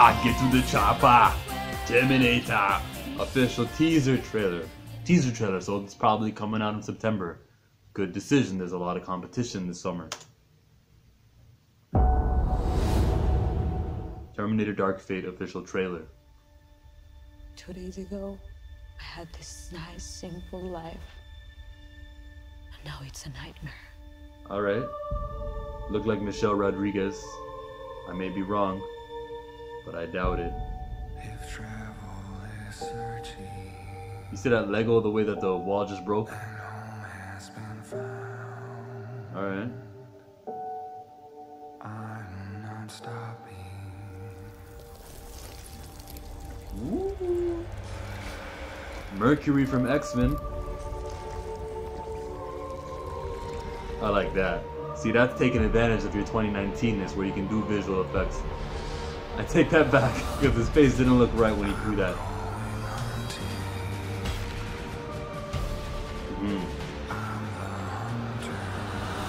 Ah, get to the chopper! Terminator! Official teaser trailer. Teaser trailer, so it's probably coming out in September. Good decision, there's a lot of competition this summer. Terminator Dark Fate official trailer. Two days ago, I had this nice, simple life. And now it's a nightmare. Alright. Look like Michelle Rodriguez. I may be wrong, but I doubt it. If travel is searching, You see that Lego the way that the wall just broke? and home has been found, Alright. I'm not stopping. Mercury from X Men. I like that. See, that's taking advantage of your 2019ness where you can do visual effects. I take that back because his face didn't look right when he threw that. Mhm.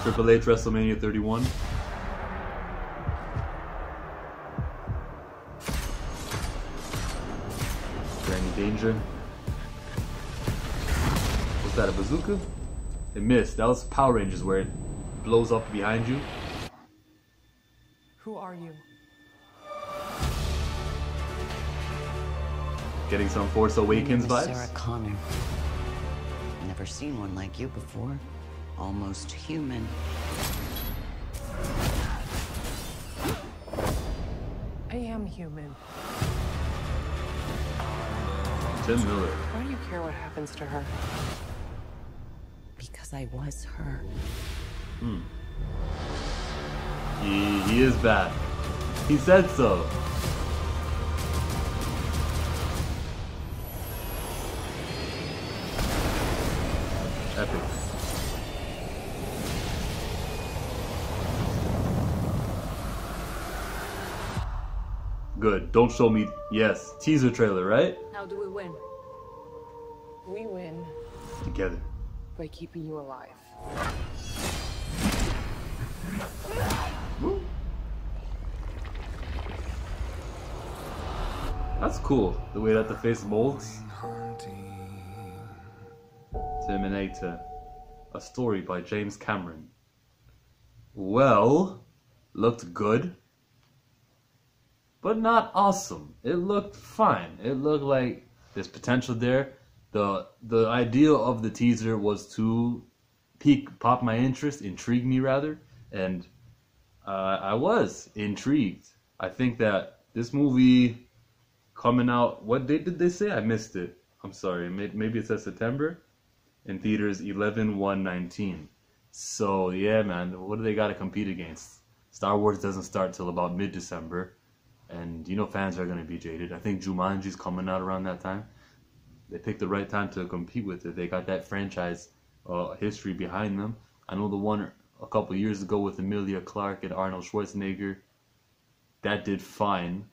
Triple H WrestleMania 31. Is there any danger? Was that a bazooka? It missed. That was Power Rangers where it blows up behind you. Who are you? Getting some Force Awakens My name is vibes. Sarah Connor. Never seen one like you before. Almost human. I am human. Tim Miller. Why do you care what happens to her? Because I was her. Hmm. He, he is bad. He said so. Good. Don't show me. Yes. Teaser trailer, right? How do we win? We win Together. by keeping you alive. That's cool. The way that the face molds. Terminator. A story by James Cameron. Well, looked good. But not awesome. It looked fine. It looked like there's potential there. The the idea of the teaser was to peak pop my interest, intrigue me rather, and uh, I was intrigued. I think that this movie coming out what date did they say? I missed it. I'm sorry. Maybe it says September in theaters 11 1 19 so yeah man what do they got to compete against star wars doesn't start till about mid-december and you know fans are going to be jaded. I think jumanji's coming out around that time. They picked the right time to compete with it. They got that franchise uh, history behind them. I know the one a couple years ago with emilia clarke and arnold schwarzenegger that did fine.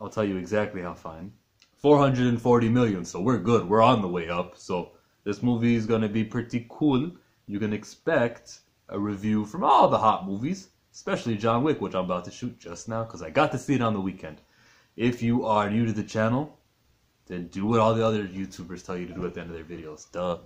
I'll tell you exactly how fine. 440 million so we're good. We're on the way up. So this movie is going to be pretty cool. You can expect a review from all the hot movies especially john wick which i'm about to shoot just now because i got to see it on the weekend. If you are new to the channel then do what all the other youtubers tell you to do at the end of their videos. Duh